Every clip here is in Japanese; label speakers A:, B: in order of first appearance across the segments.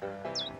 A: Thank you.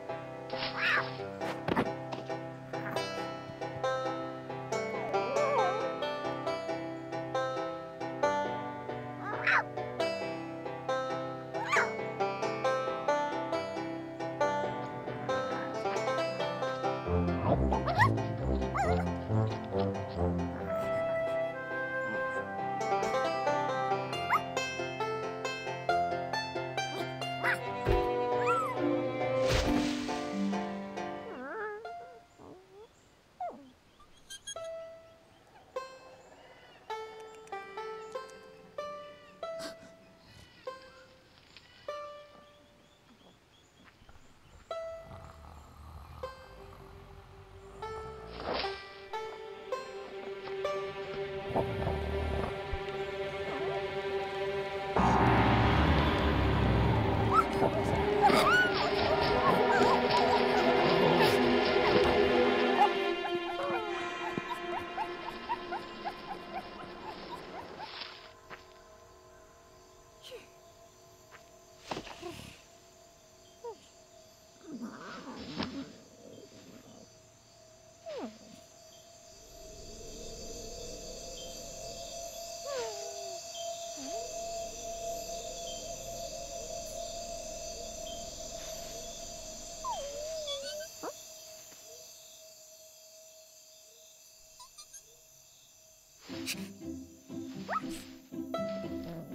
A: Thank you.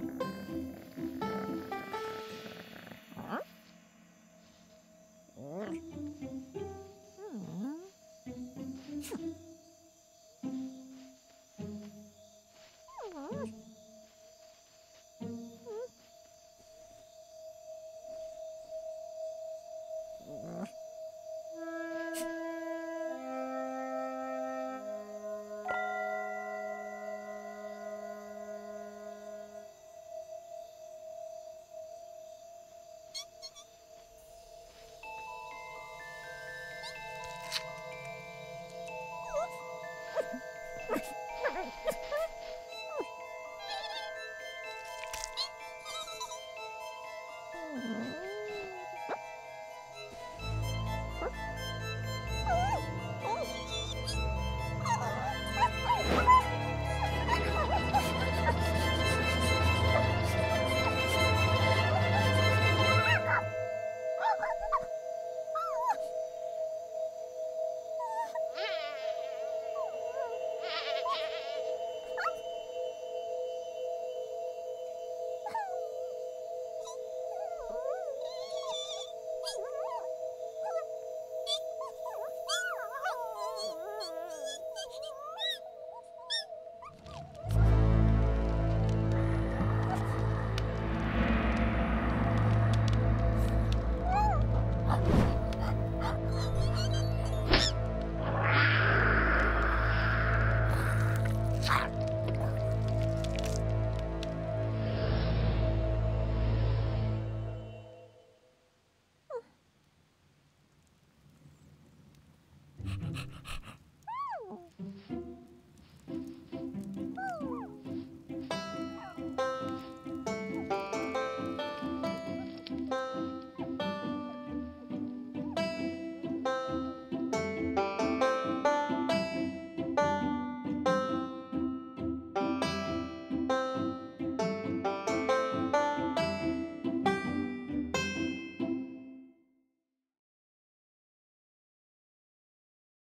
A: Oops.